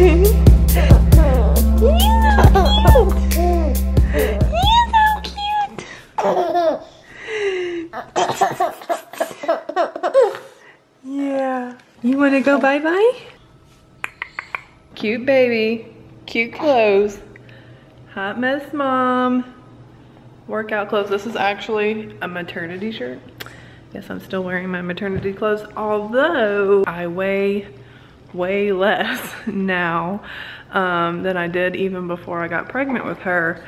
yeah. You want to go bye-bye? Cute baby. Cute clothes. Hot mess mom. Workout clothes. This is actually a maternity shirt. Yes, I'm still wearing my maternity clothes, although I weigh way less now um, than I did even before I got pregnant with her.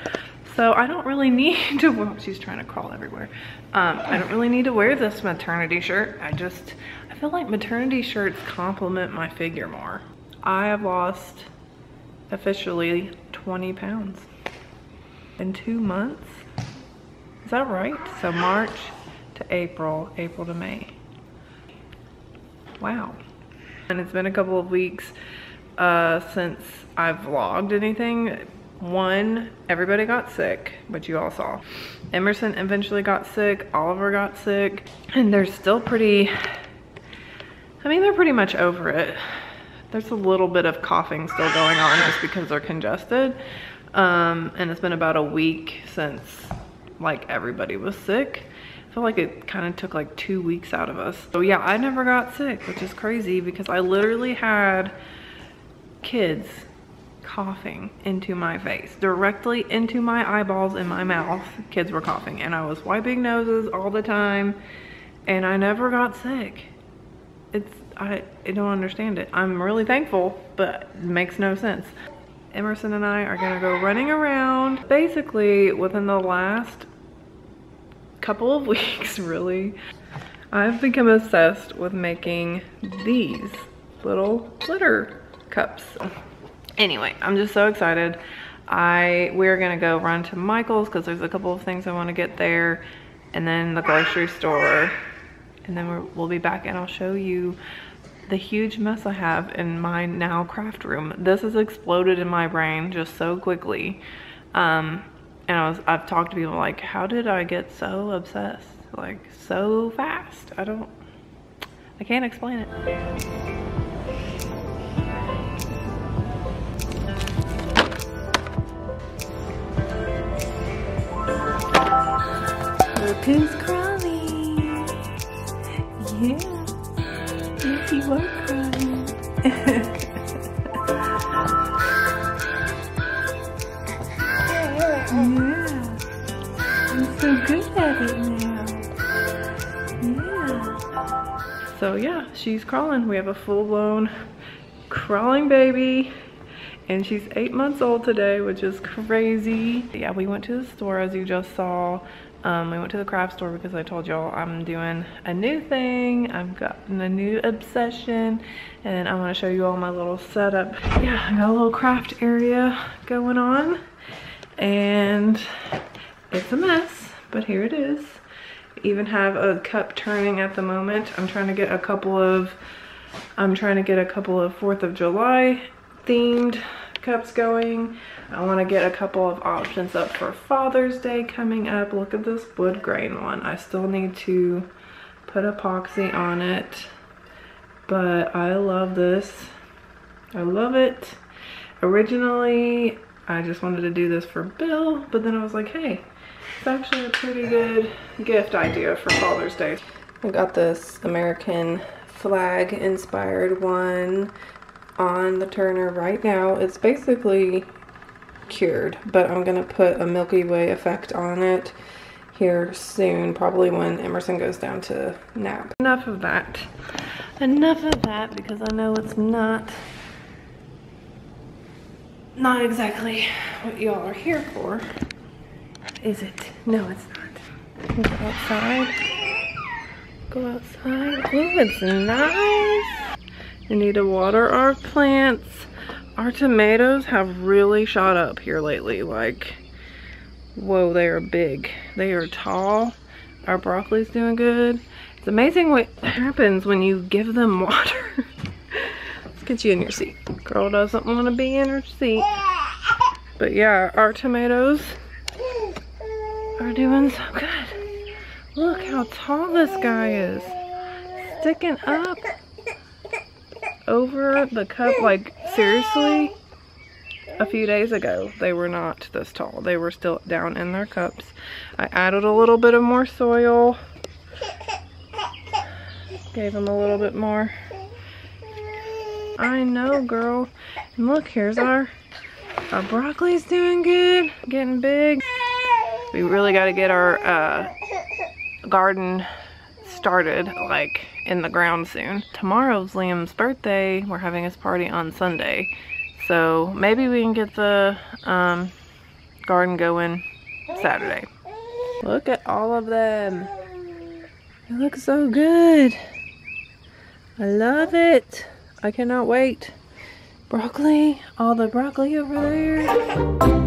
So I don't really need to, well, she's trying to crawl everywhere. Um, I don't really need to wear this maternity shirt. I just, I feel like maternity shirts complement my figure more. I have lost officially 20 pounds in two months. Is that right? So March to April, April to May. Wow. And it's been a couple of weeks uh, since I've vlogged anything. One, everybody got sick, which you all saw. Emerson eventually got sick, Oliver got sick, and they're still pretty, I mean, they're pretty much over it. There's a little bit of coughing still going on just because they're congested. Um, and it's been about a week since like everybody was sick. I feel like it kind of took like two weeks out of us. So yeah, I never got sick, which is crazy because I literally had kids coughing into my face, directly into my eyeballs and my mouth. Kids were coughing and I was wiping noses all the time and I never got sick. It's, I, I don't understand it. I'm really thankful, but it makes no sense. Emerson and I are gonna go running around. Basically, within the last couple of weeks, really, I've become obsessed with making these little glitter cups. Anyway, I'm just so excited. I We're gonna go run to Michael's because there's a couple of things I wanna get there and then the grocery store and then we will be back and I'll show you the huge mess I have in my now craft room. This has exploded in my brain just so quickly. Um, and I was, I've talked to people like, how did I get so obsessed? Like so fast. I don't, I can't explain it. Look who's crawling. Yeah. You crawling. good now. Yeah. So yeah, she's crawling. We have a full-blown crawling baby. And she's eight months old today, which is crazy. Yeah, we went to the store as you just saw. Um, we went to the craft store because I told y'all I'm doing a new thing. I've gotten a new obsession and I want to show you all my little setup. Yeah, I got a little craft area going on and it's a mess, but here it is. Even have a cup turning at the moment. I'm trying to get a couple of, I'm trying to get a couple of 4th of July themed cups going. I want to get a couple of options up for Father's Day coming up. Look at this wood grain one. I still need to put epoxy on it, but I love this. I love it. Originally, I just wanted to do this for Bill, but then I was like, hey, it's actually a pretty good gift idea for Father's Day. I got this American flag inspired one on the turner right now. It's basically cured, but I'm gonna put a Milky Way effect on it here soon, probably when Emerson goes down to nap. Enough of that. Enough of that because I know it's not not exactly what y'all are here for. Is it? No, it's not. Go outside. Go outside. Oh, it's nice. We need to water our plants. Our tomatoes have really shot up here lately. Like, whoa, they are big. They are tall. Our broccoli's doing good. It's amazing what happens when you give them water. Let's get you in your seat. Girl doesn't want to be in her seat. But yeah, our tomatoes are doing so good. Look how tall this guy is. Sticking up over the cup. Like, seriously? A few days ago, they were not this tall. They were still down in their cups. I added a little bit of more soil. Gave them a little bit more I know, girl. And look, here's our, our broccoli's doing good, getting big. We really got to get our uh, garden started, like, in the ground soon. Tomorrow's Liam's birthday. We're having his party on Sunday. So maybe we can get the um, garden going Saturday. Look at all of them. It looks so good. I love it. I cannot wait. Broccoli, all the broccoli over there.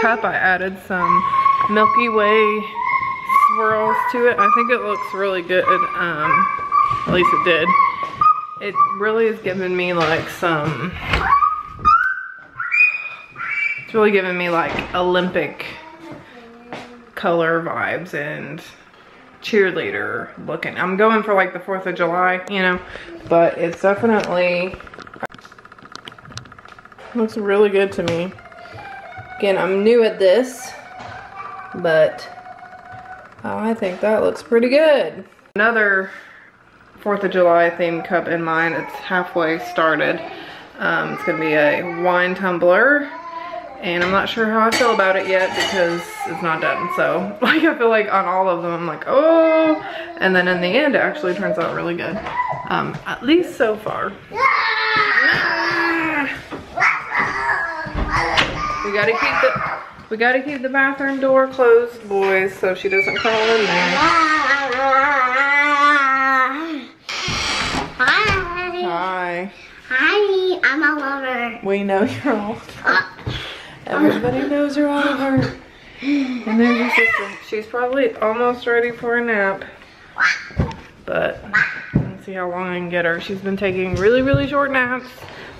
Cup. I added some Milky Way swirls to it. I think it looks really good. Um, at least it did. It really is giving me like some, it's really giving me like Olympic color vibes and cheerleader looking. I'm going for like the 4th of July, you know, but it's definitely, looks really good to me. Again, I'm new at this, but I think that looks pretty good. Another 4th of July themed cup in mine. It's halfway started. Um, it's gonna be a wine tumbler and I'm not sure how I feel about it yet because it's not done. So like I feel like on all of them I'm like, oh, and then in the end it actually turns out really good. Um, at least so far. We gotta keep the we gotta keep the bathroom door closed, boys, so she doesn't crawl in there. Hi. Hi. Hi, I'm Oliver. We know you're Oliver. Everybody knows you're Oliver. And there's your sister. She's probably almost ready for a nap. But let's see how long I can get her. She's been taking really, really short naps,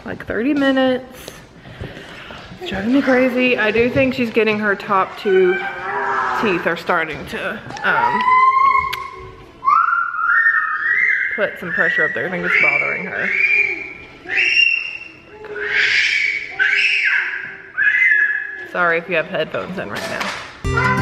like 30 minutes. Driving me crazy. I do think she's getting her top two teeth are starting to um, put some pressure up there. I think it's bothering her. Sorry if you have headphones in right now.